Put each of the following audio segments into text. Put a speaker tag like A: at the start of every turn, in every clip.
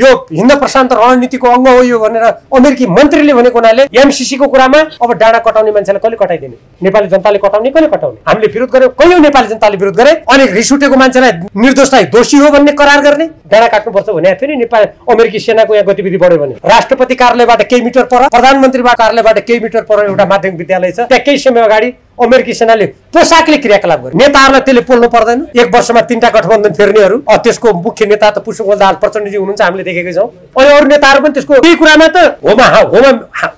A: यो हिन्द प्रशान्त रणनीतिको अङ्ग हो यो भनेर अमेरिकी मन्त्रीले भनेको हुनाले एमसिसीको कुरामा अब डाँडा कटाउने मान्छेलाई कसले कटाइदिने? नेपाली जनताले कटाउने कसले कटाउने? हामीले विरोध गर्यो कहिले नेपाली जनताले विरोध गरे? अनि रिस उठेको मान्छेलाई निर्दोषलाई दोषी हो भन्ने करार गर्ने? डाँडा काट्नुपर्छ भने नि नेपाल अमेरिकी सेनाको यहाँ गतिविधि बढ्यो भने। राष्ट्रपति कार्यालयबाट केही मिटर पर प्रधानमन्त्री कार्यालयबाट केही मिटर पर एउटा माध्यमिक विद्यालय छ। त्यहाँ केही समय अगाडि अमेरिकी सेनाले पोसाकले क्रियाकलाप गर्यो। नेताहरूलाई त्यसले पोल्नु पर्दैन। एक वर्षमा तिनवटा गठबन्धन फेर्नेहरू। त्यसको मुख्य नेता त पुष्पकमल दाहाल प्रचण्डजी हुनुहुन्छ हामीले देखेकै छौँ। अनि अरू नेताहरू पनि त्यसको केही कुरामा त होमा होमा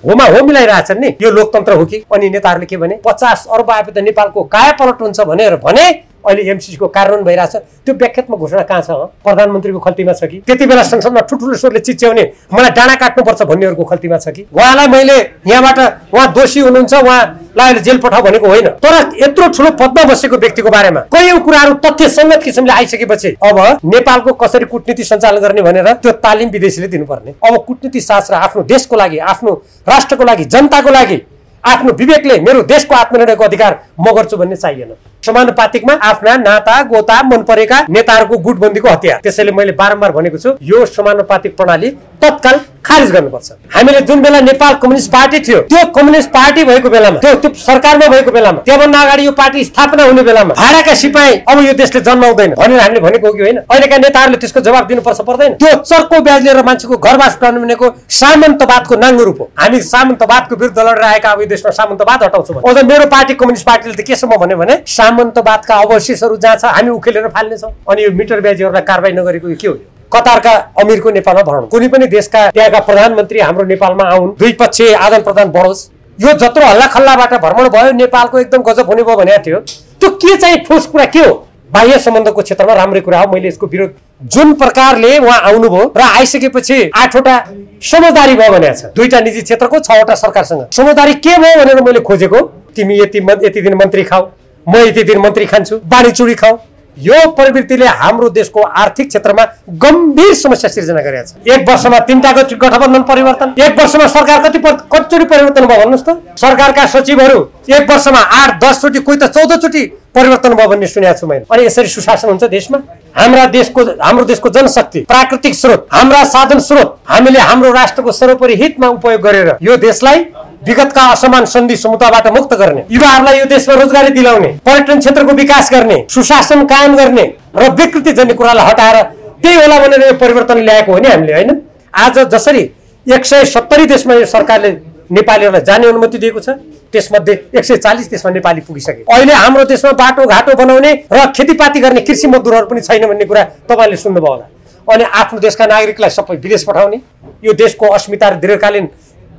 A: होमा हो मिलाइरहेछन् नि। यो लोकतन्त्र हो कि? अनि नेताहरूले के भने पचास अर्ब आएपछि नेपालको काया पलट हुन्छ भनेर भने अहिले एमसिसीको कार्यान्वयन भइरहेछ। त्यो व्याख्यात्मक घोषणा कहाँ छ? प्रधानमन्त्रीको खल्तीमा छ कि? त्यति बेला संसदमा ठुल्ठुलो स्वरले चिच्याउने मलाई डाँडा काट्नुपर्छ भन्नेहरूको खल्तीमा छ कि? उहाँलाई मैले यहाँबाट उहाँ दोषी हुनुहुन्छ उहाँलाई अहिले जेल पठाऊ भनेको होइन। तर यत्रो ठुलो पदमा बसेको व्यक्तिको बारेमा कयौँ कुराहरू तथ्य सङ्गत किसिमले आइसकेपछि अब नेपालको कसरी कुटनीति सञ्चालन गर्ने भनेर त्यो तालिम विदेशीले दिनुपर्ने। अब कुटनीति शास्त्र आफ्नो देशको लागि आफ्नो राष्ट्रको लागि जनताको लागि आफ्नो विवेकले मेरो देशको आत्मनिर्णयको अधिकार म गर्छु भन्ने चाहिएन। समानुपातिकमा आफ्ना नाता गोता मन परेका नेताहरूको गुटबन्दीको हतियार। त्यसैले मैले बारम्बार भनेको छु यो समानुपातिक प्रणाली तत्काल खारिज गर्नुपर्छ। हामीले जुन बेला नेपाल कम्युनिस्ट पार्टी थियो त्यो कम्युनिस्ट पार्टी भएको बेलामा त्यो त्यो सरकारमा भएको बेलामा त्योभन्दा अगाडि यो पार्टी स्थापना हुने बेलामा भाडाका सिपाही अब यो देशले जन्माउँदैन भनेर हामीले भनेको हो कि होइन? अहिलेका नेताहरूले त्यसको जवाब दिनुपर्छ पर्दैन। त्यो चर्को ब्याज लिएर मान्छेको घरबास उठाउनु भनेको सामन्तवादको नाङ्गो रूप हो। हामी सामन्तवादको विरुद्ध लडेर आएका अब यो देशमा सामन्तवाद हटाउँछौँ। अझ मेरो पार्टी कम्युनिस्ट पार्टीले त केसम्म भन्यो भने सामन्तवादका अवशेषहरू जहाँ छ हामी उखेलेर फाल्नेछौँ। अनि यो मिटर ब्याजीहरूलाई कारवाही नगरेको के हो? कतारका अमिरको नेपालमा भ्रमण। कुनै पनि देशका त्यहाँका प्रधानमन्त्री हाम्रो नेपालमा आउन्। दुई पक्ष आदान प्रदान बढोस्। यो जत्रो हल्ला खल्लाबाट भ्रमण भयो नेपालको एकदम गजब हुने भयो भनेको थियो। त्यो के चाहिँ ठोस कुरा के हो? बाह्य सम्बन्धको क्षेत्रमा राम्रै कुरा हो। मैले यसको विरोध जुन प्रकारले उहाँ आउनुभयो र आइसकेपछि आठवटा समझदारी भयो भनेको छ। दुईटा निजी क्षेत्रको छवटा सरकारसँग। समझदारी के भयो भनेर मैले खोजेको? तिमी यति यति दिन मन्त्री खाऊ। म यति दिन मन्त्री खान्छु। बाढी चुडी खाऊ। यो प्रवृत्तिले हाम्रो देशको आर्थिक क्षेत्रमा गम्भीर समस्या सिर्जना गरेको छ एक वर्षमा तिनवटा गठ- गठबन्धन परिवर्तन एक वर्षमा सरकार कति कतिचोटि परिवर्तन भयो भन्नुहोस् त। सरकारका सचिवहरू एक वर्षमा आठ दसचोटि कोही त चौधचोटि परिवर्तन भयो भन्ने सुनेको छु मैले। अनि यसरी सुशासन हुन्छ देशमा। हाम्रा देशको हाम्रो देशको जनशक्ति प्राकृतिक स्रोत हाम्रा साधन स्रोत हामीले हाम्रो राष्ट्रको सर्वोपरि हितमा उपयोग गरेर यो देशलाई विगतका असमान सन्धि समुदायबाट मुक्त गर्ने युवाहरूलाई यो देशमा रोजगारी दिलाउने पर्यटन क्षेत्रको विकास गर्ने सुशासन कायम गर्ने र विकृति जन्य कुरालाई हटाएर त्यही होला भनेर यो परिवर्तन ल्याएको हो नि हामीले होइन? आज जसरी एक सय सत्तरी देशमा यो सरकारले नेपालीहरूलाई जाने अनुमति दिएको छ। त्यसमध्ये एक सय चालिस देशमा नेपाली पुगिसके। अहिले हाम्रो देशमा बाटो घाटो बनाउने र खेतीपाती गर्ने कृषि मजदुरहरू पनि छैन भन्ने कुरा तपाईँले सुन्नुभयो होला। अनि आफ्नो देशका नागरिकलाई सबै विदेश पठाउने यो देशको अस्मिता र दीर्घकालीन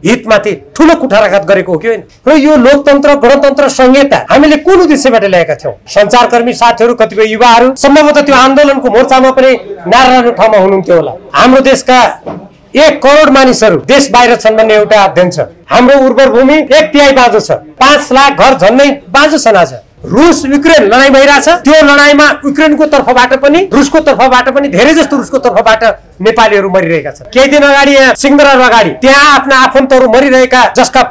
A: हितमाथि ठुलो कुठाराघात गरेको हो कि होइन? र यो लोकतन्त्र गणतन्त्र संहिता हामीले कुन उद्देश्यबाट ल्याएका थियौँ? सञ्चारकर्मी साथीहरू कतिपय युवाहरू सम्भवतः त्यो आन्दोलनको मोर्चामा पनि नारायण ठाउँमा हुनुहुन्थ्यो होला। हाम्रो देशका एक करोड मानिसहरू देश बाहिर छन् भन्ने एउटा अध्ययन छ। हाम्रो उर्वर भूमि एक तिहाई बाँझो छ। पाँच लाख घर झन्डै बाँझो छन् आज। रुस युक्रेन लडाइँ भइरहेछ। त्यो लडाइँमा युक्रेनको तर्फबाट पनि रुसको तर्फबाट पनि धेरै जस्तो रुसको तर्फबाट नेपालीहरू मरिरहेका छन्। केही दिन अगाडि यहाँ सिंहदरबार अगाडि त्यहाँ आफ्ना आफन्तहरू मरिरहेका जसका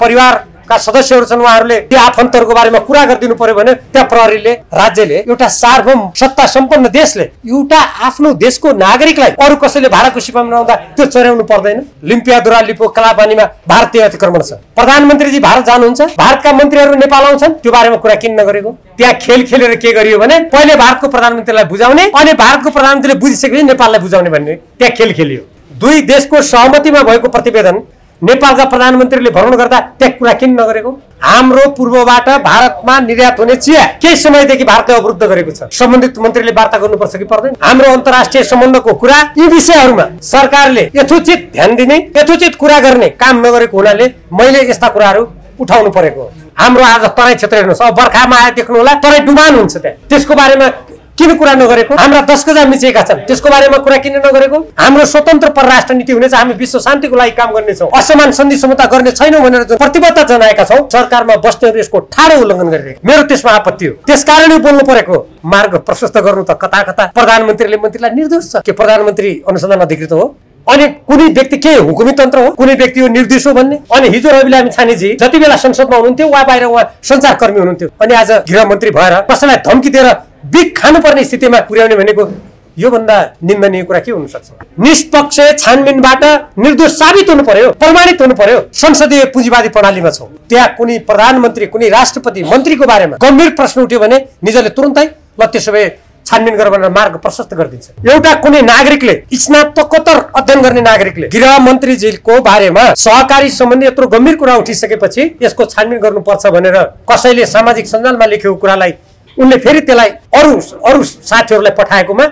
A: परिवारका सदस्यहरू छन् उहाँहरूले त्यो आफन्तहरूको बारेमा कुरा गरिदिनु पर्यो भने त्यहाँ प्रहरीले राज्यले एउटा सार्वभौम सत्ता सम्पन्न देशले एउटा आफ्नो देशको नागरिकलाई अरू कसैले भाडाको सिपामा त्यो चर्याउनु पर्दैन। लिम्पिया दुरालिपो कलापानीमा भारतीय अतिक्रमण छ। प्रधानमन्त्रीजी भारत जानुहुन्छ। भारतका मन्त्रीहरू नेपाल आउँछन्। त्यो बारेमा कुरा किन नगरेको? त्यहाँ खेल खेलेर के गरियो भने पहिले भारतको प्रधानमन्त्रीलाई बुझाउने अनि भारतको प्रधानमन्त्रीले बुझिसकेपछि नेपाललाई बुझाउने भन्ने त्यहाँ खेल खेलियो। दुई देशको सहमतिमा भएको प्रतिवेदन नेपालका प्रधानमन्त्रीले भ्रमण गर्दा त्यहाँ कुरा किन नगरेको? हाम्रो पूर्वबाट भारतमा निर्यात हुने चिया केही समयदेखि भारतले अवरुद्ध गरेको छ। सम्बन्धित मन्त्रीले वार्ता गर्नुपर्छ कि पर्दैन? हाम्रो अन्तर्राष्ट्रिय सम्बन्धको कुरा यी विषयहरूमा सरकारले यथोचित ध्यान दिने यथोचित कुरा गर्ने काम नगरेको हुनाले मैले यस्ता कुराहरू उठाउनु परेको हो। हाम्रो आज तराई क्षेत्र हेर्नुहोस्। अब बर्खामा आए देख्नु होला तराई डुबान हुन्छ त्यहाँ। त्यसको बारेमा किन कुरा नगरेको? हाम्रा दस गजा मिचेका छन्। त्यसको बारेमा कुरा किन नगरेको? हाम्रो स्वतन्त्र परराष्ट्र नीति हुनेछ हामी विश्व शान्तिको लागि काम गर्नेछौँ। असमान सन्धि समता गर्ने छैनौँ भनेर प्रतिबद्धता जनाएका छौँ सरकारमा बस्नेहरू यसको ठाडो उल्लङ्घन गरिरहेको मेरो त्यसमा आपत्ति हो। त्यसकारण बोल्नु परेको मार्ग प्रशस्त गर्नु त कता कता प्रधानमन्त्रीले मन्त्रीलाई निर्दोष छ के प्रधानमन्त्री अनुसन्धान अधिकृत हो? अनि कुनै व्यक्ति के हुकुमी तन्त्र हो? कुनै व्यक्ति हो निर्देश हो भन्ने? अनि हिजो रवि लामी छानेजी जति बेला संसदमा हुनुहुन्थ्यो उहाँ बाहिर उहाँ सञ्चारकर्मी हुनुहुन्थ्यो। अनि आज गृहमन्त्री भएर कसैलाई धम्की दिएर बिग खानुपर्ने स्थितिमा पुर्याउने भनेको योभन्दा निन्दनीय कुरा के हुन सक्छ निष्पक्ष छानबिनबाट निर्दोष साबित हुनु पर्यो प्रमाणित हुनु पर्यो। संसदीय पुँजीवादी प्रणालीमा छौँ। त्यहाँ कुनै प्रधानमन्त्री कुनै राष्ट्रपति मन्त्रीको बारेमा गम्भीर प्रश्न उठ्यो भने निजले तुरन्तै ल त्यसो भए छानबिन गरेर मार्ग प्रशस्त गरिदिन्छ। एउटा कुनै नागरिकले स्नातकोत्तर अध्ययन गर्ने नागरिकले गृह मन्त्रीजीको बारेमा सहकारी सम्बन्धी यत्रो गम्भीर कुरा उठिसकेपछि यसको छानबिन गर्नुपर्छ भनेर कसैले सामाजिक सञ्जालमा लेखेको कुरालाई उनले फेरि त्यसलाई अरू अरू साथीहरूलाई पठाएकोमा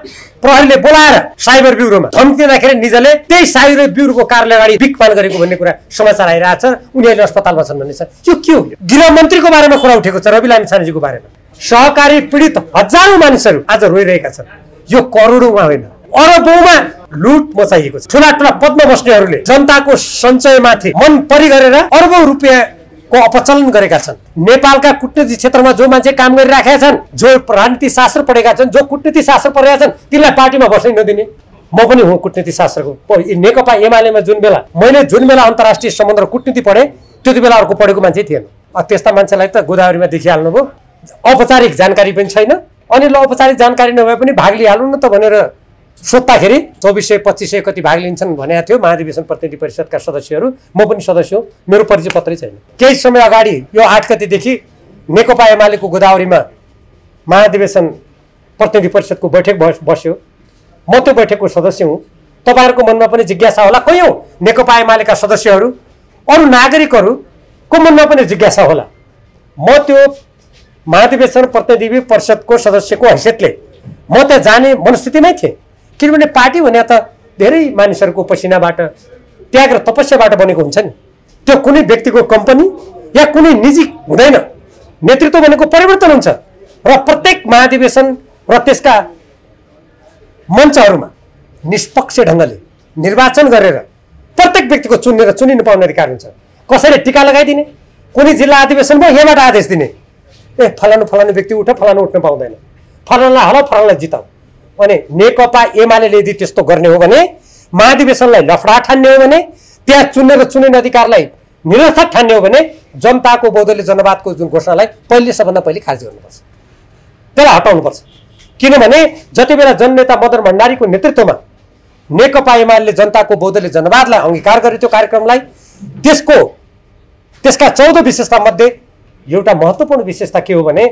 A: प्रहरीले बोलाएर साइबर ब्युरोमा धम्किँदाखेरि निजले त्यही साइबर ब्युरोको कार्यालय अगाडि बिकपान गरेको भन्ने कुरा समाचार आइरहेको छ। उनीहरूले अस्पतालमा छन् भन्ने छ। यो के हो? गृह मन्त्रीको बारेमा कुरा उठेको छ रवि लामी छानेजीको बारेमा। सहकारी पीडित हजारौँ मानिसहरू आज रोइरहेका छन्। यो करोडौँमा होइन अरबौँमा लुट मचाइएको छ। ठुला ठुला पद्म बस्नेहरूले जनताको सञ्चयमाथि मन परि गरेर अरबौँ रुपियाँ को अपचलन गरेका छन्? नेपालका कुटनीति क्षेत्रमा जो मान्छे काम गरिराखेका छन् जो राजनीति शास्त्र पढेका छन् जो कुटनीति शास्त्र पढेका छन् तिनलाई पार्टीमा बस्नै नदिने। म पनि हुँ कुटनीति शास्त्रको। नेकपा एमालेमा जुन बेला मैले जुन बेला अन्तर्राष्ट्रिय सम्बन्ध र कुटनीति पढेँ त्यति बेला अर्को पढेको मान्छे थिएन। त्यस्ता मान्छेलाई त गोदावरीमा देखिहाल्नुभयो। औपचारिक जानकारी पनि छैन। अनि ल औपचारिक जानकारी नभए पनि भाग लिइहाल्नु न त भनेर सोद्धाखेरि चौबिस सय पच्चिस सय कति भाग लिन्छन् भनेको थियो महाधिवेशन प्रतिनिधि परिषदका सदस्यहरू। म पनि सदस्य हो मेरो परिचय पत्रै छैन। केही समय अगाडि यो आठ गतिदेखि नेकपा एमालेको गोदावरीमा महाधिवेशन प्रतिनिधि परिषदको बैठक बस्यो। म त्यो बैठकको सदस्य हुँ। तपाईँहरूको मनमा पनि जिज्ञासा होला। कयौँ नेकपा एमालेका सदस्यहरू अरू नागरिकहरूको मनमा पनि जिज्ञासा होला। म त्यो महाधिवेशन प्रतिनिधि परिषदको सदस्यको हैसियतले म त्यहाँ जाने मनस्थितिमै थिएँ। किनभने पार्टी भने त धेरै मानिसहरूको पसिनाबाट त्याग र तपस्याबाट बनेको हुन्छ नि। त्यो कुनै व्यक्तिको कम्पनी या कुनै निजी हुँदैन। नेतृत्व भनेको परिवर्तन हुन्छ। र प्रत्येक महाधिवेशन र त्यसका मञ्चहरूमा निष्पक्ष ढङ्गले निर्वाचन गरेर प्रत्येक व्यक्तिको चुनेर चुनिनु पाउने अधिकार हुन्छ। कसैले टिका लगाइदिने कुनै जिल्ला अधिवेशन भयो यहाँबाट आदेश दिने। ए फलानु फलानु व्यक्ति उठ फलानु उठ्न पाउँदैन। फलानलाई हल फलानलाई जिताउ। अनि नेकपा एमाले यदि त्यस्तो गर्ने हो भने महाधिवेशनलाई लफडा ठान्ने हो भने त्यहाँ चुन्ने र चुनिने अधिकारलाई निरर्थक ठान्ने हो भने जनताको बौद्धले जनवादको जुन घोषणालाई पहिले सबभन्दा पहिले खारेज गर्नुपर्छ। त्यसलाई हटाउनुपर्छ। किनभने जति बेला जननेता मदन भण्डारीको नेतृत्वमा नेकपा एमाले जनताको बौद्धले जनवादलाई अङ्गीकार गरे त्यो कार्यक्रमलाई त्यसको त्यसका चौध विशेषता मध्ये एउटा महत्त्वपूर्ण विशेषता के हो भने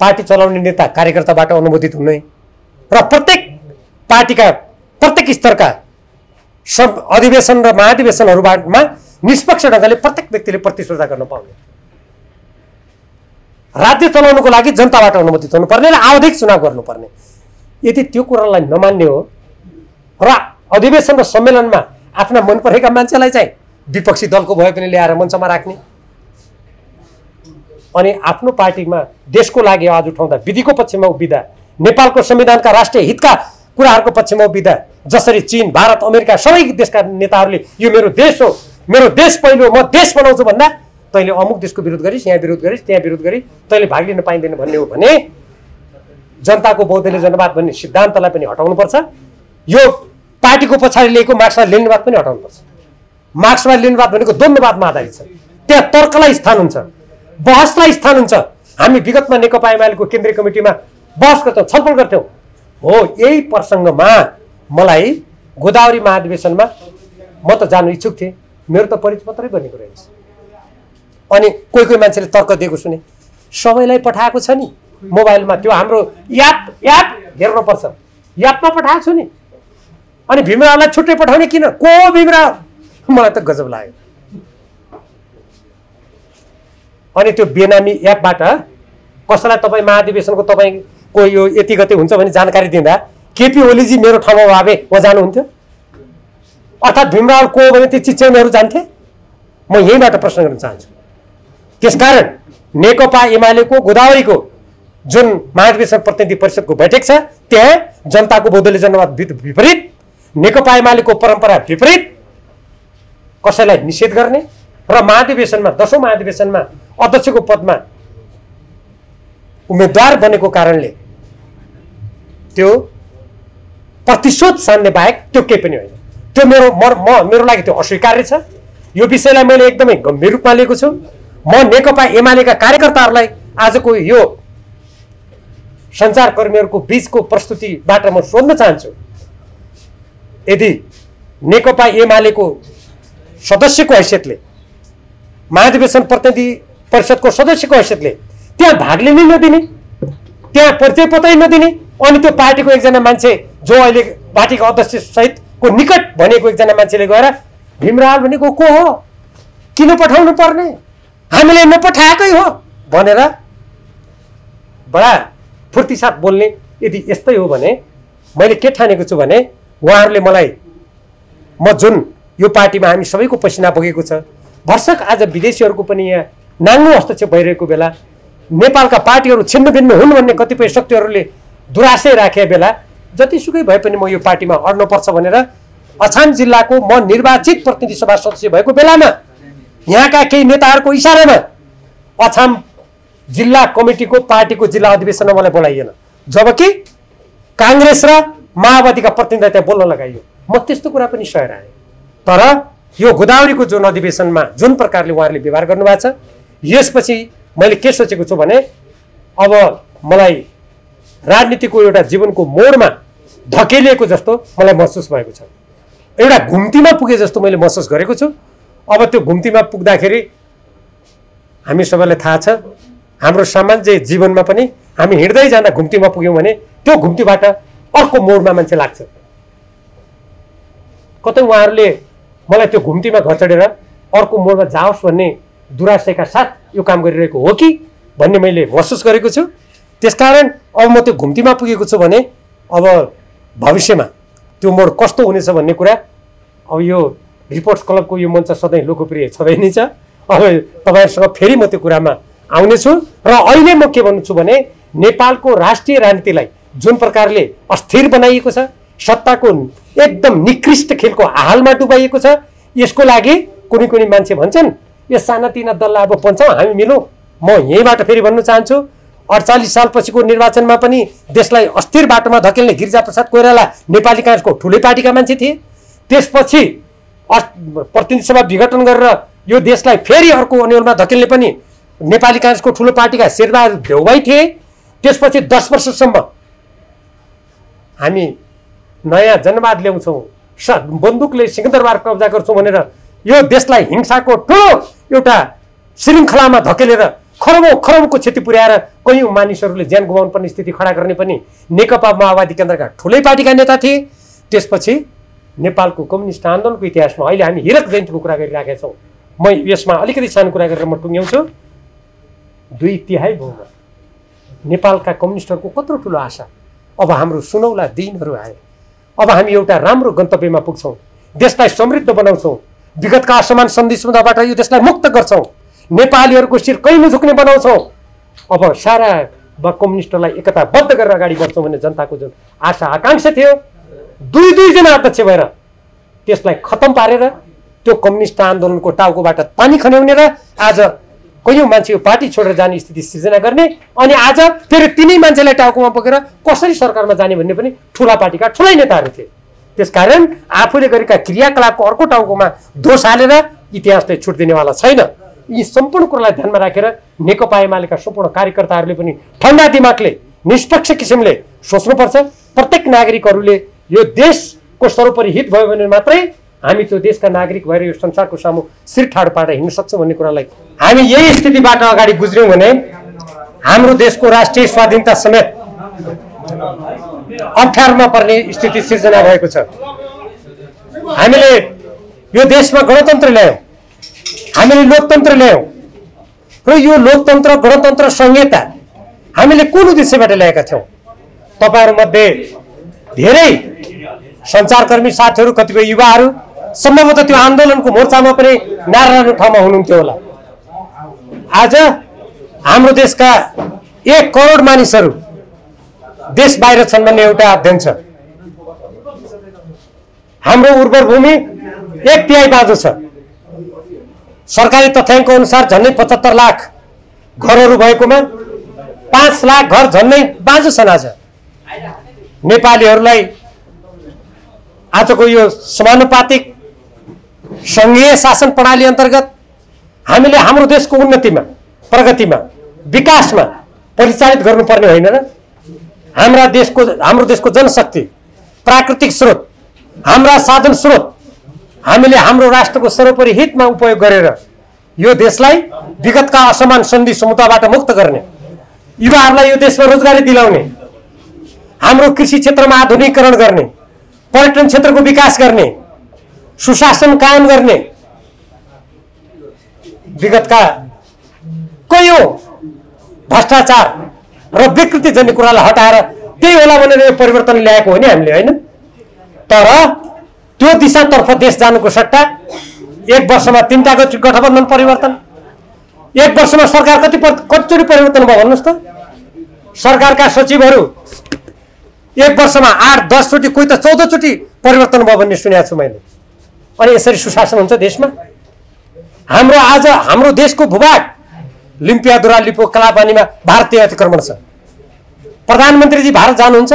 A: पार्टी चलाउने नेता कार्यकर्ताबाट अनुमोदित हुने र प्रत्येक पार्टीका प्रत्येक स्तरका सब अधिवेशन र महाधिवेशनहरूबाटमा निष्पक्ष ढङ्गले प्रत्येक व्यक्तिले प्रतिस्पर्धा गर्न पाउने। राज्य चलाउनुको लागि जनताबाट अनुमोदित हुनुपर्ने र आवधिक चुनाव गर्नुपर्ने। यदि त्यो कुरालाई नमान्ने हो र अधिवेशन र सम्मेलनमा आफ्ना मन परेका मान्छेलाई चाहिँ विपक्षी दलको भए पनि ल्याएर मञ्चमा राख्ने। अनि आफ्नो पार्टीमा देशको लागि आवाज उठाउँदा विधिको पक्षमा उभिँदा नेपालको संविधानका राष्ट्रिय हितका कुराहरूको पक्षमा उभिँदा जसरी चिन भारत अमेरिका सबै देशका नेताहरूले यो मेरो देश हो मेरो देश पहिलो म देश बनाउँछु भन्दा तैँले अमुक देशको विरोध गरिस् यहाँ विरोध गरिस् त्यहाँ विरोध गरी तैँले भाग लिन पाइँदैन भन्ने हो भने जनताको बौद्धले जनवाद भन्ने सिद्धान्तलाई पनि हटाउनुपर्छ। यो पार्टीको पछाडि लिएको मार्क्सवाद लेनिनवाद पनि हटाउनुपर्छ। मार्क्सवाद लेनिनवाद भनेको द्वन्द्ववादमा आधारित छ। त्यहाँ तर्कलाई स्थान हुन्छ। बहसलाई स्थान हुन्छ। हामी विगतमा नेकपा एमालेको केन्द्रीय कमिटीमा बहस गर्थ्यौँ छलफल गर्थ्यौँ। हो यही प्रसङ्गमा मलाई गोदावरी महाधिवेशनमा म त जानु इच्छुक थिएँ। मेरो त परिचय पत्रै बनेको रहेछ। अनि कोही कोही मान्छेले तर्क दिएको सुने। सबैलाई पठाएको छ नि मोबाइलमा। त्यो हाम्रो याप याप हेर्नुपर्छ। यापमा पठाएको छु नि। अनि भीमरावलाई छुट्टै पठाउने किन? को भीमराव? मलाई त गजब लाग्यो। अनि त्यो बेनामी एपबाट कसैलाई तपाईँ महाधिवेशनको तपाईँको यो यति गति हुन्छ भने जानकारी दिँदा केपी ओलीजी मेरो ठाउँमा भावे म जानुहुन्थ्यो। अर्थात् भीमराव को भने ती चिच्याउनेहरू जान्थे? म यहीँबाट प्रश्न गर्न चाहन्छु। त्यसकारण नेकपा एमालेको गोदावरीको जुन महाधिवेशन प्रतिनिधि परिषदको बैठक छ त्यहाँ जनताको बौद्धले जनवाद विपरीत नेकपा एमालेको परम्परा विपरीत कसैलाई निषेध गर्ने र महाधिवेशनमा दसौँ महाधिवेशनमा अध्यक्षको पदमा उम्मेद्वार बनेको कारणले त्यो प्रतिशोध सान्ने बाहेक त्यो केही पनि होइन। त्यो मेरो म मेरो लागि त्यो अस्वीकार्य छ। यो विषयलाई मैले एकदमै गम्भीर रूपमा लिएको छु। म नेकपा एमालेका कार्यकर्ताहरूलाई आजको यो सञ्चारकर्मीहरूको बिचको प्रस्तुतिबाट म सोध्न चाहन्छु। यदि नेकपा एमालेको सदस्यको हैसियतले महाधिवेशन प्रतिनिधि परिषदको सदस्यको हैसियतले त्यहाँ भाग लिनै नदिने त्यहाँ परिचय पत्रै नदिने अनि त्यो पार्टीको एकजना मान्छे जो अहिले पार्टीको अध्यक्ष सहितको निकट भनेको एकजना मान्छेले गएर भीमराल भनेको को हो? किन पठाउनु पर्ने? हामीले नपठाएकै हो भनेर बडा फुर्ती साथ बोल्ने यदि यस्तै हो भने मैले के ठानेको छु भने उहाँहरूले मलाई म जुन यो पार्टीमा हामी सबैको पसिना बगेको छ भर्सक आज विदेशीहरूको पनि यहाँ नाङ्गो हस्तक्षेप भइरहेको बेला नेपालका पार्टीहरू छिन्नभिन्न हुन् भन्ने कतिपय शक्तिहरूले दुराशय राखे बेला जतिसुकै भए पनि म यो पार्टीमा अड्नुपर्छ भनेर अछाम जिल्लाको म निर्वाचित प्रतिनिधि सभा सदस्य भएको बेलामा यहाँका केही नेताहरूको इसारामा अछाम जिल्ला कमिटीको पार्टीको जिल्ला अधिवेशनमा मलाई बोलाइएन। जबकि काङ्ग्रेस र माओवादीका प्रतिनिधिलाई त्यहाँ बोल्न लगाइयो। म त्यस्तो कुरा पनि सहेर आएँ। तर यो गोदावरीको जुन अधिवेशनमा जुन प्रकारले उहाँहरूले व्यवहार गर्नुभएको छ यसपछि मैले के सोचेको छु भने अब मलाई राजनीतिको एउटा जीवनको मोडमा धकेलिएको जस्तो मलाई महसुस भएको छ। एउटा घुम्तीमा पुगे जस्तो मैले महसुस गरेको छु। अब त्यो घुम्तीमा पुग्दाखेरि हामी सबैलाई थाहा छ हाम्रो सामान्य जीवनमा पनि हामी हिँड्दै जाँदा घुम्तीमा पुग्यौँ भने त्यो घुम्तीबाट अर्को मोडमा मान्छे लाग्छ। कतै उहाँहरूले मलाई त्यो घुम्तीमा घचडेर अर्को मोडमा जाओस् भन्ने दुराशयका साथ यो काम गरिरहेको हो कि भन्ने मैले महसुस गरेको छु। त्यसकारण अब म त्यो घुम्तीमा पुगेको छु भने अब भविष्यमा त्यो मोड कस्तो हुनेछ भन्ने कुरा अब यो रिपोर्ट्स क्लबको यो मञ्च सधैँ लोकप्रिय छँदै नै छ। अब तपाईँहरूसँग फेरि म त्यो कुरामा आउनेछु र अहिले म के भन्छु भने नेपालको राष्ट्रिय राजनीतिलाई जुन प्रकारले अस्थिर बनाइएको छ सत्ताको एकदम निकृष्ट खेलको हालमा डुबाइएको छ यसको लागि कुनै कुनै मान्छे भन्छन् यो सानातिना दललाई अब पन्छौँ हामी मिलौँ। म यहीँबाट फेरि भन्नु चाहन्छु अडचालिस सालपछिको निर्वाचनमा पनि देशलाई अस्थिर बाटोमा धकेल्ने गिरिजाप्रसाद कोइराला नेपाली काङ्ग्रेसको ठुलै पार्टीका मान्छे थिए। त्यसपछि प्रतिनिधि सभा विघटन गरेर यो देशलाई फेरि अर्को अनुहारमा धकेल्ने पनि नेपाली काङ्ग्रेसको ठुलो पार्टीका शेरबहादुर देउबाई थिए। त्यसपछि दस वर्षसम्म हामी नयाँ जनवाद ल्याउँछौँ बन्दुकले सिकन्दरबार कब्जा गर्छौँ भनेर यो देशलाई हिंसाको ठुलो एउटा श्रृङ्खलामा धकेलेर खरबौँ खरबको क्षति पुर्याएर कयौँ मानिसहरूले ज्यान गुमाउनु पर्ने स्थिति खडा गर्ने पनि नेकपा माओवादी केन्द्रका ठुलै पार्टीका नेता थिए। त्यसपछि नेपालको कम्युनिस्ट आन्दोलनको इतिहासमा अहिले हामी हिरक जयन्तीको कुरा गरिराखेका छौँ। म यसमा अलिकति सानो कुरा गरेर म टुङ्ग्याउँछु। दुई तिहाई बहुमा नेपालका कम्युनिस्टहरूको कत्रो ठुलो आशा अब हाम्रो सुनौला दिनहरू आए। अब हामी एउटा राम्रो गन्तव्यमा पुग्छौँ। देशलाई समृद्ध बनाउँछौँ। विगतका असमान सन्धिसुन्धाबाट यो देशलाई मुक्त गर्छौँ। नेपालीहरूको शिर कहीँ नझुक्ने बनाउँछौँ? अब सारा वा कम्युनिस्टलाई एकताबद्ध गरेर अगाडि बढ्छौँ भन्ने जनताको जुन आशा आकाङ्क्षा थियो दुई दुईजना अध्यक्ष भएर त्यसलाई खतम पारेर त्यो कम्युनिस्ट आन्दोलनको टाउकोबाट पानी खन्याउने र आज कैयौँ मान्छे यो पार्टी छोडेर जाने स्थिति सिर्जना गर्ने अनि आज फेरि तिनै मान्छेलाई टाउकोमा बोकेर कसरी सरकारमा जाने भन्ने पनि ठुला पार्टीका ठुलै नेताहरू थिए। त्यसकारण आफूले गरेका क्रियाकलापको अर्को टाउकोमा दोष हालेर इतिहासले छुट दिनेवाला छैन। यी सम्पूर्ण कुरालाई ध्यानमा राखेर नेकपा एमालेका सम्पूर्ण कार्यकर्ताहरूले पनि ठन्डा दिमागले निष्पक्ष किसिमले सोच्नुपर्छ। प्रत्येक नागरिकहरूले यो देशको सर्वोपरि हित भयो भने मात्रै हामी त्यो देशका नागरिक भएर यो संसारको सामु शिर ठाडो पारेर हिँड्न सक्छौँ भन्ने कुरालाई हामी यही स्थितिबाट अगाडि गुज्र्यौँ भने हाम्रो देशको राष्ट्रिय स्वाधीनता समेत अप्ठ्यारोमा पर्ने स्थिति सिर्जना भएको छ। हामीले यो देशमा गणतन्त्र ल्यायौँ। हामीले लोकतन्त्र ल्यायौँ। र यो लोकतन्त्र गणतन्त्र संहिता हामीले कुन उद्देश्यबाट ल्याएका थियौँ? तपाईँहरूमध्ये धेरै सञ्चारकर्मी साथीहरू कतिपय युवाहरू सम्भवतः त्यो आन्दोलनको मोर्चामा पनि नारायण ठाउँमा हुनुहुन्थ्यो होला। आज हाम्रो देशका एक करोड मानिसहरू देश बाहिर छन् भन्ने एउटा अध्ययन छ। हाम्रो उर्वर भूमि एक तिहाई बाँझो छ। सरकारी तथ्याङ्क अनुसार झन्डै पचहत्तर लाख घरहरू भएकोमा पाँच लाख घर झन्डै बाँझो छन् आज। नेपालीहरूलाई आजको यो समानुपातिक सङ्घीय शासन प्रणाली अन्तर्गत हामीले हाम्रो देशको उन्नतिमा प्रगतिमा विकासमा परिचालित गर्नुपर्ने होइन र हाम्रा देशको हाम्रो देशको जनशक्ति प्राकृतिक स्रोत हाम्रा साधन स्रोत हामीले हाम्रो राष्ट्रको सर्वोपरि हितमा उपयोग गरेर यो देशलाई विगतका असमान सन्धि समुदायबाट मुक्त गर्ने युवाहरूलाई यो देशमा रोजगारी दिलाउने हाम्रो कृषि क्षेत्रमा आधुनिकीकरण गर्ने पर्यटन क्षेत्रको विकास गर्ने सुशासन कायम गर्ने विगतका कयौँ भ्रष्टाचार र विकृतिजन्य कुरालाई हटाएर त्यही होला भनेर यो परिवर्तन ल्याएको हो नि हामीले होइन? तर त्यो दिशातर्फ देश जानुको सट्टा एक वर्षमा तिनवटा गठ- गठबन्धन परिवर्तन एक वर्षमा सरकार कति कतिचोटि परिवर्तन भयो भन्नुहोस् त? सरकारका सचिवहरू एक वर्षमा आठ दसचोटि कोही त चौधचोटि परिवर्तन भयो भन्ने सुनेको छु मैले। अनि यसरी सुशासन हुन्छ देशमा। हाम्रो आज हाम्रो देशको भूभाग लिम्पियादुरा लिपो कलापानीमा भारतीय अतिक्रमण छ। प्रधानमन्त्रीजी भारत जानुहुन्छ।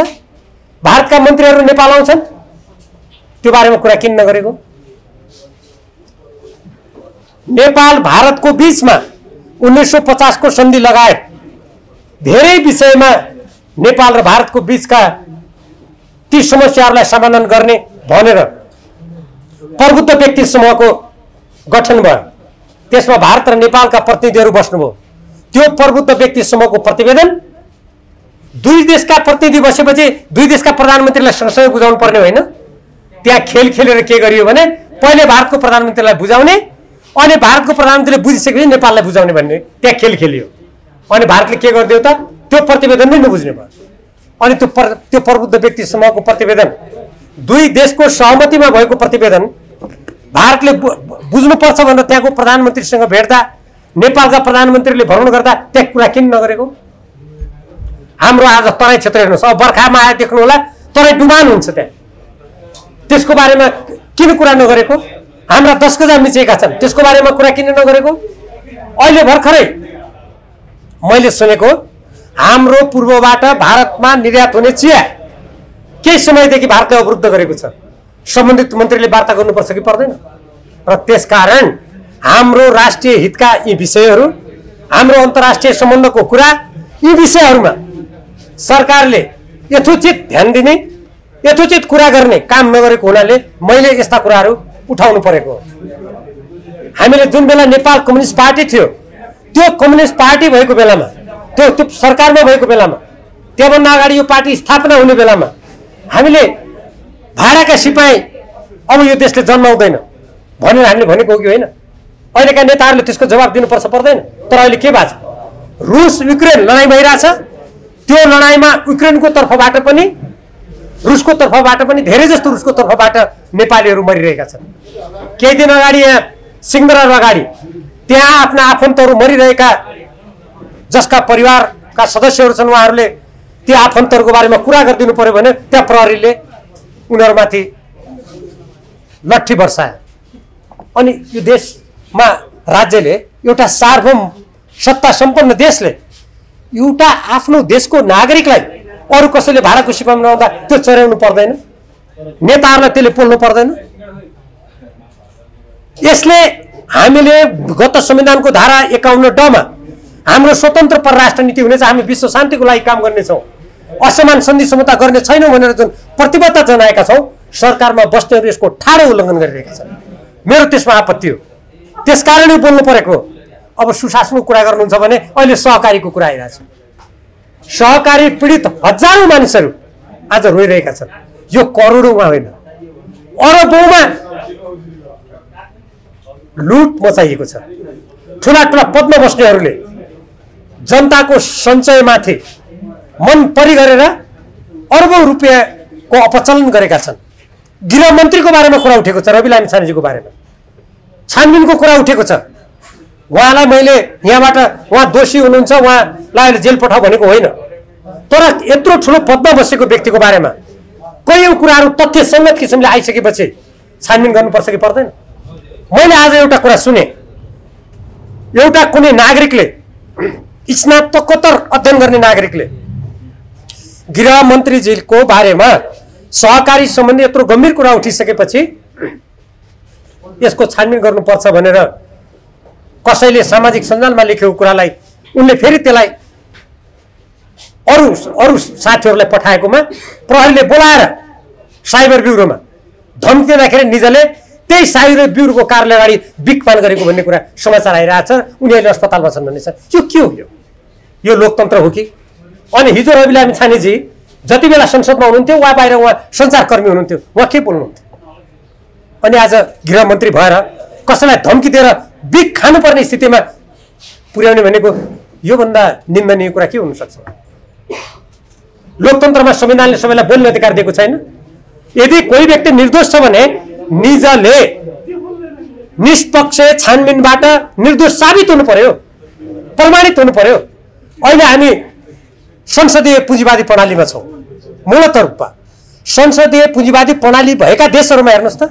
A: भारतका मन्त्रीहरू नेपाल आउँछन्। त्यो बारेमा कुरा किन नगरेको? नेपाल भारतको बिचमा उन्नाइस सौ पचासको सन्धि लगायत धेरै विषयमा नेपाल र भारतको बिचका ती समस्याहरूलाई समाधान गर्ने भनेर प्रबुद्ध व्यक्ति समूहको गठन भयो। त्यसमा भारत र नेपालका प्रतिनिधिहरू बस्नुभयो। त्यो प्रबुद्ध व्यक्ति समूहको प्रतिवेदन दुई देशका प्रतिनिधि बसेपछि दुई देशका प्रधानमन्त्रीलाई सँगसँगै बुझाउनु पर्ने होइन। त्यहाँ खेल खेलेर के गरियो भने पहिले भारतको प्रधानमन्त्रीलाई बुझाउने अनि भारतको प्रधानमन्त्रीले बुझिसकेपछि नेपाललाई बुझाउने भन्ने त्यहाँ खेल खेलियो। अनि भारतले के गरिदियो त? त्यो प्रतिवेदन नै नबुझ्ने भयो। अनि त्यो प्र त्यो प्रबुद्ध व्यक्ति समूहको प्रतिवेदन दुई देशको सहमतिमा भएको प्रतिवेदन भारतले बुझ्नुपर्छ भनेर त्यहाँको प्रधानमन्त्रीसँग भेट्दा नेपालका प्रधानमन्त्रीले भ्रमण गर्दा त्यहाँ कुरा किन नगरेको? हाम्रो आज तराई क्षेत्र हेर्नुहोस्। अब बर्खामा आएर देख्नु होला तराई डुबान हुन्छ त्यहाँ। त्यसको बारेमा किन कुरा नगरेको? हाम्रा दस गजा मिचेका छन् त्यसको बारेमा कुरा किन नगरेको? अहिले भर्खरै मैले सुनेको हाम्रो पूर्वबाट भारतमा निर्यात हुने चिया केही समयदेखि भारतले अवरुद्ध गरेको छ। सम्बन्धित मन्त्रीले वार्ता गर्नुपर्छ कि पर्दैन? र त्यसकारण हाम्रो राष्ट्रिय हितका यी विषयहरू हाम्रो अन्तर्राष्ट्रिय सम्बन्धको कुरा यी विषयहरूमा सरकारले यथोचित ध्यान दिने यथोचित कुरा गर्ने काम नगरेको हुनाले मैले यस्ता कुराहरू उठाउनु परेको हो। हामीले जुन बेला नेपाल कम्युनिस्ट पार्टी थियो त्यो कम्युनिस्ट पार्टी भएको बेलामा त्यो त्यो सरकारमा भएको बेलामा त्योभन्दा अगाडि यो पार्टी स्थापना हुने बेलामा हामीले भाडाका सिपाही अब यो देशले जन्माउँदैन। भनेर हामीले भनेको हो कि होइन? अहिलेका नेताहरूले त्यसको जवाब दिनुपर्छ पर्दैन। तर अहिले के भएको छ? रुस युक्रेन लडाइँ भइरहेछ। त्यो लडाइँमा युक्रेनको तर्फबाट पनि रुसको तर्फबाट पनि धेरै जस्तो रुसको तर्फबाट नेपालीहरू मरिरहेका छन्। केही दिन अगाडि यहाँ सिंहदरबार अगाडि त्यहाँ आफ्ना आफन्तहरू मरिरहेका जसका परिवारका सदस्यहरू छन् उहाँहरूले ती आफन्तहरूको बारेमा कुरा गरिदिनु पर्यो भने त्यहाँ प्रहरीले उनीहरूमाथि लट्ठी बर्सायो। अनि यो देशमा राज्यले एउटा सार्वभौम सत्ता सम्पन्न देशले एउटा आफ्नो देशको नागरिकलाई अरू कसैले भाडाको सिपामा नहुँदा त्यो चर्याउनु पर्दैन नेताहरूलाई त्यसले पोल्नु पर्दैन। यसले हामीले गत संविधानको धारा एकाउन्न डमा हाम्रो स्वतन्त्र परराष्ट्र नीति हुनेछ हामी विश्व शान्तिको लागि काम गर्नेछौँ। असमान सन्धि समता गर्ने छैनौँ भनेर जुन प्रतिबद्धता जनाएका छौँ सरकारमा बस्नेहरू यसको ठाडो उल्लङ्घन गरिरहेका छन्। मेरो त्यसमा आपत्ति हो। त्यसकारण बोल्नु परेको। अब सुशासनको कुरा गर्नुहुन्छ भने अहिले सहकारीको कुरा आइरहेको छ सहकारी पीडित हजारौँ मानिसहरू आज रोइरहेका छन्। यो करोडौँमा होइन। अरबौँमा लुट मचाइएको छ। ठुला ठुला पद्म बस्नेहरूले जनताको सञ्चयमाथि मन परि गरेर अरबौँ रुपियाँको अपचलन गरेका छन्। गृहमन्त्रीको बारेमा कुरा उठेको छ रवि लामी छानेजीको बारेमा। छानबिनको कुरा उठेको छ। उहाँलाई मैले यहाँबाट उहाँ दोषी हुनुहुन्छ उहाँलाई अहिले जेल पठाऊ भनेको होइन। तर यत्रो ठुलो पदमा बसेको व्यक्तिको बारेमा कैयौँ कुराहरू तथ्यसङ्गत किसिमले आइसकेपछि छानबिन गर्नुपर्छ कि पर्दैन? मैले आज एउटा कुरा सुने। एउटा कुनै नागरिकले स्नातकोत्तर अध्ययन गर्ने नागरिकले गृहमन्त्रीजीको बारेमा सहकारी सम्बन्धी यत्रो गम्भीर कुरा उठिसकेपछि यसको छानबिन गर्नुपर्छ भनेर कसैले सामाजिक सञ्जालमा लेखेको कुरालाई उनले फेरि त्यसलाई अरू अरू साथीहरूलाई पठाएकोमा प्रहरीले बोलाएर साइबर ब्युरोमा धम्की दिँदाखेरि निजले त्यही साइबर ब्युरोको कार्यालय अगाडि बिकपान गरेको भन्ने कुरा समाचार आइरहेको छ उनीहरूले अस्पतालमा छन् भन्ने छ। यो के हो यो लोकतन्त्र हो कि? अनि हिजो रविलामी छानेजी जति बेला संसदमा हुनुहुन्थ्यो वा बाहिर उहाँ सञ्चारकर्मी हुनुहुन्थ्यो। उहाँ के बोल्नुहुन्थ्यो? अनि आज गृहमन्त्री भएर कसैलाई धम्की दिएर बिक खानुपर्ने स्थितिमा पुर्याउने भनेको योभन्दा निन्दनीय कुरा के हुनसक्छ? लोकतन्त्रमा संविधानले सबैलाई बोल्ने अधिकार दिएको छैन। यदि कोही व्यक्ति निर्दोष छ भने निजले निष्पक्ष छानबिनबाट निर्दोष साबित हुनु पर्यो प्रमाणित हुनु पर्यो। अहिले हामी संसदीय पुँजीवादी प्रणालीमा छौँ। मूलत रूपमा। संसदीय पुँजीवादी प्रणाली भएका देशहरूमा हेर्नुहोस् त।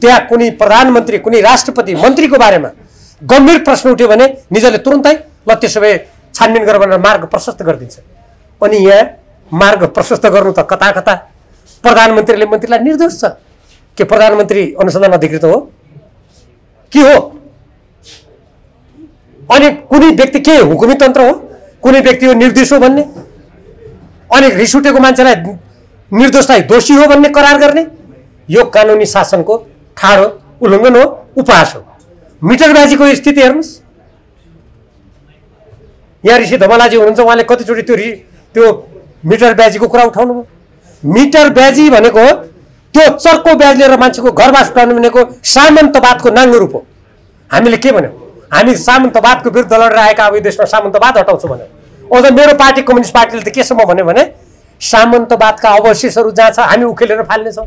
A: त्यहाँ कुनै प्रधानमन्त्री कुनै राष्ट्रपति मन्त्रीको बारेमा गम्भीर प्रश्न उठ्यो भने निजले तुरुन्तै ल त्यसो भए छानबिन गरेर भनेर मार्ग प्रशस्त गरिदिन्छ। अनि यहाँ मार्ग प्रशस्त गर्नु त कता कता? प्रधानमन्त्रीले मन्त्रीलाई निर्दोष छ। के प्रधानमन्त्री अनुसन्धान अधिकृत हो? के हो? अनि कुनै व्यक्ति के हुकुमी तन्त्र हो? कुनै व्यक्ति हो निर्दोष हो भन्ने? अनि रिस उठेको मान्छेलाई निर्दोषलाई दोषी हो भन्ने करार गर्ने? यो कानुनी शासनको ठाडो उल्लङ्घन हो उपहास हो। मिटरबाजीको स्थिति हेर्नुहोस्। यहाँ ऋषि धमलाजी हुनुहुन्छ उहाँले कतिचोटि त्यो रि त्यो मिटर ब्याजीको कुरा उठाउनु भयो मिटर ब्याजी भनेको त्यो चर्को ब्याज लिएर मान्छेको घरबास उठाउनु भनेको सामन्तवादको नाङ्गो रूप हो। हामीले के भन्यौँ? हामी सामन्तवादको विरुद्ध लडेर आएका अब यो देशमा सामन्तवाद हटाउँछौँ भन्यौँ अझ मेरो पार्टी कम्युनिस्ट पार्टीले त केसम्म भन्यो भने सामन्तवादका अवशेषहरू जहाँ छ हामी उखेलेर फाल्नेछौँ।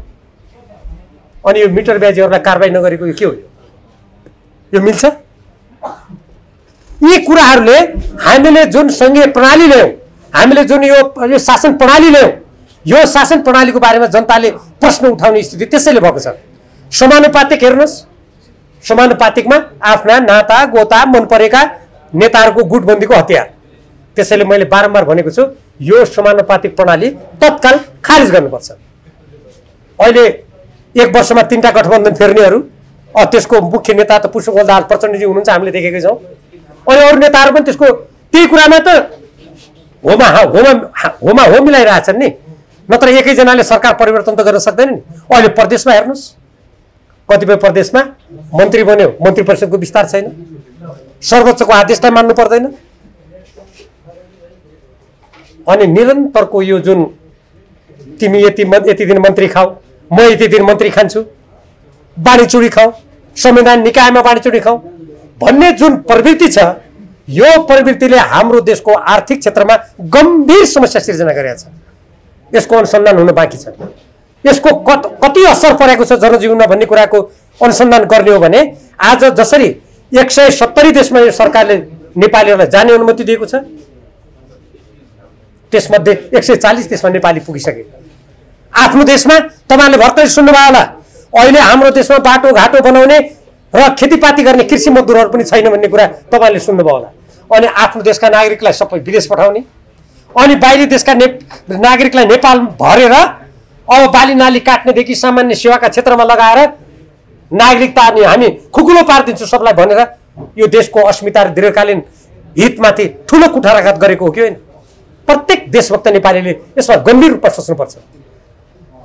A: अनि यो मिटर ब्याजीहरूलाई कारवाही नगरेको यो के हो यो मिल्छ? यी कुराहरूले हामीले जुन सङ्घीय प्रणाली ल्यायौँ हामीले जुन यो यो शासन प्रणाली ल्यायौँ यो शासन प्रणालीको बारेमा जनताले प्रश्न उठाउने स्थिति त्यसैले भएको छ। समानुपातिक हेर्नुहोस्। समानुपातिकमा आफ्ना नाता गोता मन परेका नेताहरूको गुटबन्दीको हतियार। त्यसैले मैले बारम्बार भनेको छु यो समानुपातिक प्रणाली तत्काल खारिज गर्नुपर्छ। अहिले एक वर्षमा तिनवटा गठबन्धन फेर्नेहरू त्यसको मुख्य नेता त पुष्पकमल दाहाल प्रचण्डजी हुनुहुन्छ हामीले देखेकै छौँ। अनि अरू नेताहरू पनि त्यसको त्यही कुरामा त होमा होमा होमा हो मिलाइरहेछन् नि। नत्र एकैजनाले सरकार परिवर्तन त गर्न सक्दैन नि। अहिले प्रदेशमा हेर्नुहोस्। कतिपय प्रदेशमा मन्त्री बन्यो मन्त्री परिषदको विस्तार छैन। सर्वोच्चको आदेशलाई मान्नु पर्दैन। अनि निरन्तरको यो जुन तिमी यति यति दिन मन्त्री खाऊ म यति दिन मन्त्री खान्छु बाँडीचुडी खाऊ संविधान निकायमा बाँडीचुडी खाऊ भन्ने जुन प्रवृत्ति छ यो प्रवृत्तिले हाम्रो देशको आर्थिक क्षेत्रमा गम्भीर समस्या सिर्जना गरेका छ। यसको अनुसन्धान हुन बाँकी छ। यसको कत कति असर परेको छ जनजीवनमा भन्ने कुराको अनुसन्धान गर्ने हो भने आज जसरी एक सय सत्तरी देशमा यो सरकारले नेपालीहरूलाई जाने अनुमति दिएको छ त्यसमध्ये एक सय चालिस देशमा नेपाली पुगिसके। आफ्नो देशमा तपाईँहरूले भर्खरै सुन्नुभयो होला अहिले हाम्रो देशमा बाटोघाटो बनाउने र खेतीपाती गर्ने कृषि मजदुरहरू पनि छैन भन्ने कुरा तपाईँहरूले सुन्नुभयो होला। अनि आफ्नो देशका नागरिकलाई सबै विदेश पठाउने अनि बाहिरी देशका ने नागरिकलाई नेपाल भरेर अब बाली नाली काट्नेदेखि सामान्य सेवाका क्षेत्रमा लगाएर नागरिकता अनि हामी खुकुलो पारिदिन्छौँ सबलाई भनेर यो देशको अस्मिता र दीर्घकालीन हितमाथि ठुलो कुठाराघात गरेको हो कि होइन? प्रत्येक देशभक्त नेपालीले यसमा गम्भीर रूपमा सोच्नुपर्छ।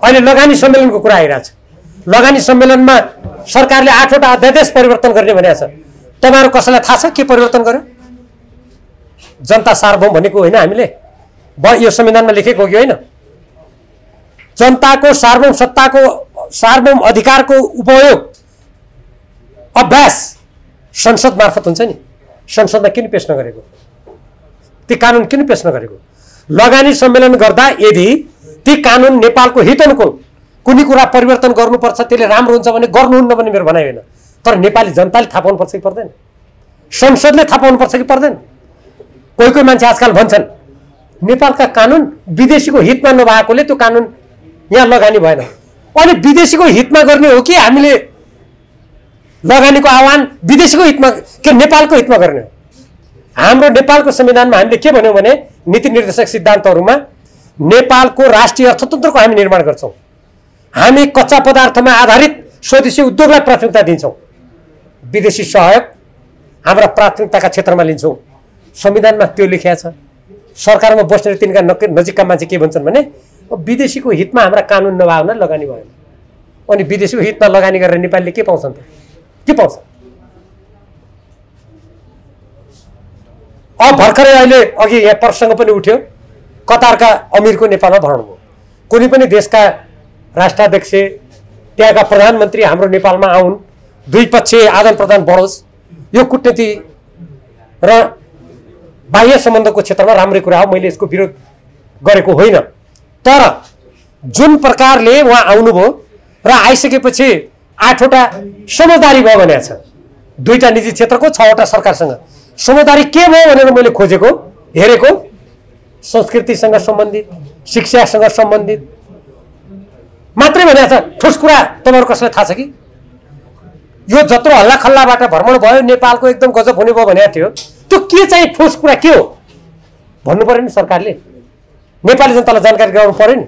A: अहिले लगानी सम्मेलनको कुरा आइरहेछ। लगानी सम्मेलनमा सरकारले आठवटा अध्यादेश परिवर्तन गर्ने भनेको छ। तपाईँहरू कसैलाई थाहा छ के परिवर्तन गर्यो? जनता सार्वभौम भनेको होइन हामीले। यो संविधानमा लेखेको हो कि होइन? जनताको सार्वभौम सत्ताको सार्वभौम अधिकारको उपयोग अभ्यास संसद मार्फत हुन्छ नि। संसदमा किन पेश नगरेको? ती कानुन किन पेश नगरेको? लगानी सम्मेलन गर्दा यदि ती कानुन नेपालको हित अनुकूल कुनै कुरा परिवर्तन गर्नुपर्छ त्यसले राम्रो हुन्छ भने गर्नुहुन्न भने मेरो भनाइ होइन। तर नेपाली जनताले थाहा पाउनुपर्छ कि पर्दैन? संसदले थाहा पाउनुपर्छ कि पर्दैन? कोही कोही मान्छे आजकल भन्छन् नेपालका कानुन विदेशीको हितमा नभएकोले त्यो कानुन यहाँ लगानी भएन। अनि विदेशीको हितमा गर्ने हो कि हामीले लगानीको आह्वान विदेशीको हितमा के नेपालको हितमा गर्ने हो? हाम्रो नेपालको संविधानमा हामीले के भन्यौँ भने नीति निर्देशक सिद्धान्तहरूमा नेपालको राष्ट्रिय अर्थतन्त्रको हामी निर्माण गर्छौँ। हामी कच्चा पदार्थमा आधारित स्वदेशी उद्योगलाई प्राथमिकता दिन्छौँ। विदेशी सहयोग हाम्रा प्राथमिकताका क्षेत्रमा लिन्छौँ। संविधानमा त्यो लेखिया छ। सरकारमा बस्ने तिनका नक नजिकका मान्छे के भन्छन् भने अब विदेशीको हितमा हाम्रा कानुन नभए हुन लगानी भएन। अनि विदेशीको हितमा लगानी गरेर नेपालीले के पाउँछन् त? के पाउँछ? अब भर्खरै अहिले अघि यहाँ प्रसङ्ग पनि उठ्यो कतारका अमिरको नेपालमा भ्रमण भयो। कुनै पनि देशका राष्ट्राध्यक्ष त्यहाँका प्रधानमन्त्री हाम्रो नेपालमा आउन् दुई पक्ष आदान प्रदान बढोस् यो कुटनीति र बाह्य सम्बन्धको क्षेत्रमा राम्रै कुरा हो मैले यसको विरोध गरेको होइन। तर जुन प्रकारले उहाँ आउनुभयो र आइसकेपछि आठवटा समझदारी भयो भनेको छ। दुईवटा निजी क्षेत्रको छवटा सरकारसँग। समझदारी के भयो भनेर मैले खोजेको हेरेको। संस्कृतिसँग सम्बन्धित शिक्षासँग सम्बन्धित। मात्रै भनेको छ ठोस कुरा तपाईँहरू कसैलाई थाहा छ कि? यो जत्रो हल्ला खल्लाबाट भ्रमण भयो नेपालको एकदम गजब हुने भयो भनेको थियो। त्यो के चाहिँ ठोस कुरा के हो? भन्नु पऱ्यो नि सरकारले। नेपाली जनतालाई जानकारी गराउनु पऱ्यो नि।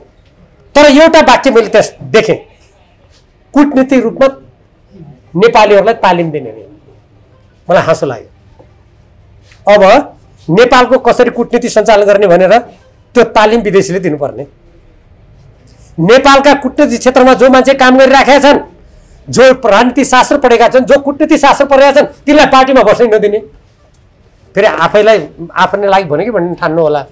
A: तर एउटा वाक्य मैले त्यस देखेँ। कुटनीतिक रूपमा नेपालीहरूलाई तालिम दिने अरे मलाई हाँसो लाग्यो। अब नेपालको कसरी कुटनीति सञ्चालन गर्ने भनेर त्यो तालिम विदेशीले दिनुपर्ने। नेपालका कुटनीति क्षेत्रमा जो मान्छे काम गरिराखेका छन् जो राजनीति शास्त्र पढेका छन् जो कुटनीति शास्त्र पढेका छन् तिनलाई पार्टीमा बस्नै नदिने। फेरि आफैलाई आफ्नै लागि भन्यो कि भन्ने ठान्नु होला।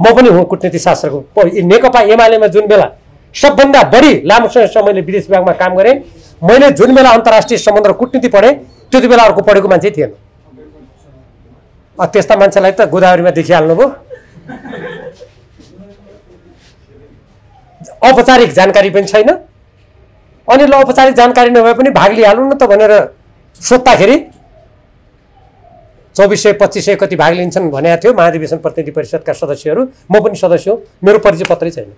A: म पनि हुँ कुटनीति शास्त्रको नेकपा एमालेमा जुन बेला सबभन्दा बढी लामो समयसम्म मैले विदेश विभागमा काम गरेँ मैले जुन बेला अन्तर्राष्ट्रिय सम्बन्ध कुटनीति पढेँ त्यति बेला अर्को पढेको मान्छे थिएन। त्यस्ता मान्छेलाई त गोदावरीमा देखिहाल्नुभयो औपचारिक जानकारी पनि छैन। अनि ल औपचारिक जानकारी नभए पनि भाग लिइहाल्नु न त भनेर सोद्धाखेरि चौबिस सय पच्चिस सय कति भाग लिन्छन् भनेको थियो महाधिवेशन प्रतिनिधि परिषदका सदस्यहरू। म पनि सदस्य हो मेरो परिचय पत्रै छैन।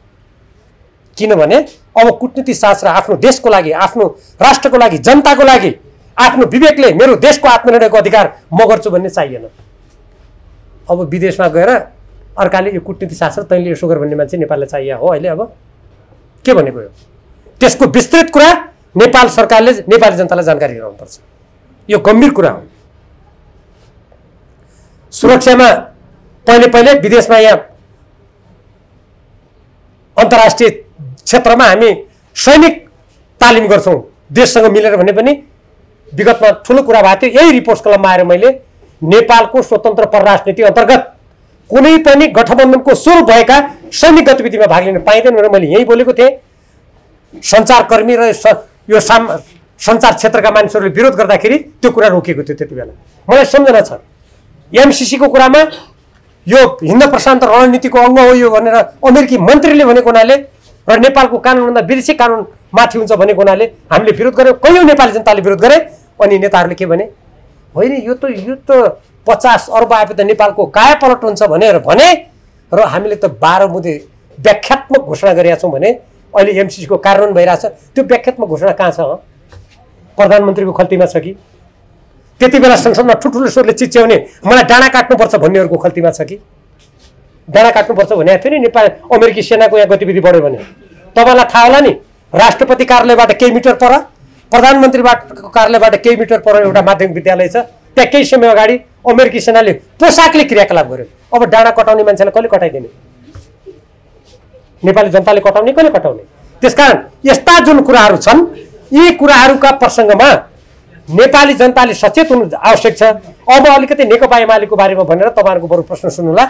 A: किनभने अब कुटनीति शास्त्र आफ्नो देशको लागि आफ्नो राष्ट्रको लागि जनताको लागि आफ्नो विवेकले मेरो देशको आत्मनिर्णयको अधिकार म गर्छु भन्ने चाहिएन। अब विदेशमा गएर अर्काले यो कुटनीति शास्त्र तैँले यसो गर भन्ने मान्छे नेपाललाई चाहियो हो अहिले अब। के भनेको यो? त्यसको विस्तृत कुरा नेपाल सरकारले नेपाली जनतालाई जानकारी गराउनुपर्छ। यो गम्भीर कुरा हो। सुरक्षामा पहिले पहिले विदेशमा यहाँ अन्तर्राष्ट्रिय क्षेत्रमा हामी सैनिक तालिम गर्छौँ देशसँग मिलेर भने पनि विगतमा ठुलो कुरा भएको थियो। यही रिपोर्ट्स कलममा आएर मैले नेपालको स्वतन्त्र परराष्ट्र नीति अन्तर्गत कुनै पनि गठबन्धनको स्वरूप भएका सैनिक गतिविधिमा भाग लिन पाइँदैन भनेर मैले यहीँ बोलेको थिएँ। सञ्चारकर्मी र यो साम सञ्चार क्षेत्रका मानिसहरूले विरोध गर्दाखेरि त्यो कुरा रोकिएको थियो त्यति बेला। मलाई सम्झना छ। एमसिसीको कुरामा यो हिन्द प्रशान्त रणनीतिको अङ्ग हो यो भनेर अमेरिकी मन्त्रीले भनेको हुनाले र नेपालको कानुनभन्दा विदेशी कानुन माथि हुन्छ भनेको हुनाले हामीले विरोध गऱ्यौँ कैयौँ नेपाली जनताले विरोध गरे अनि नेताहरूले के भने होइन यो त यो त पचास अर्ब आएपछि त नेपालको कायापलट हुन्छ भनेर भने र हामीले त बाह्र मुदे व्याख्यात्मक घोषणा गरेका छौँ भने अहिले एमसिसीको कार्यान्वयन भइरहेछ त्यो व्याख्यात्मक घोषणा कहाँ छ? प्रधानमन्त्रीको खल्तीमा छ कि त्यति बेला संसदमा ठुल्ठुलो स्वरले चिच्याउने मलाई डाँडा काट्नुपर्छ भन्नेहरूको खल्तीमा छ कि? डाँडा काट्नुपर्छ भनेको थियो नि नेपाल अमेरिकी सेनाको यहाँ गतिविधि बढ्यो भने। तपाईँलाई थाहा होला नि राष्ट्रपति कार्यालयबाट केही मिटर पर प्रधानमन्त्रीबाट कार्यालयबाट केही मिटर पर एउटा माध्यमिक विद्यालय छ। त्यहाँ केही समय अगाडि अमेरिकी सेनाले पोसाकले क्रियाकलाप गर्यो। अब डाँडा कटाउने मान्छेलाई कसले कटाइदिने? नेपाली जनताले कटाउने कसले कटाउने? त्यसकारण यस्ता जुन कुराहरू छन् यी कुराहरूका प्रसङ्गमा नेपाली जनताले सचेत हुनु आवश्यक छ। अब अलिकति नेकपा एमालेको बारेमा भनेर तपाईँहरूको बरु प्रश्न सुन्नुला।